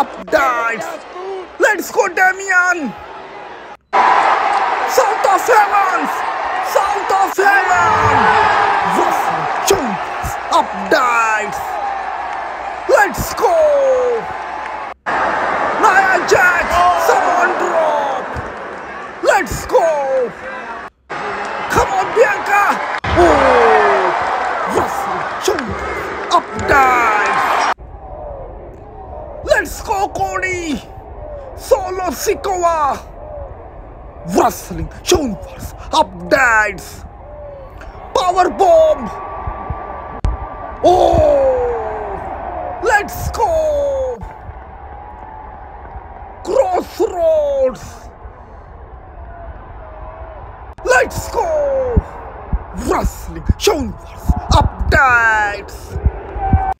updates. Let's go, Damian. South of Heavens. South of Heaven. Wrestling Chunks updates. Let's go. Nia Jax. Samoan drop. Let's go. Let's go, Cody! Solo Sikoa! Wrestling Universe updates! Power Bomb! Oh! Let's go! Cross Rhodes! Let's go! Wrestling Universe updates!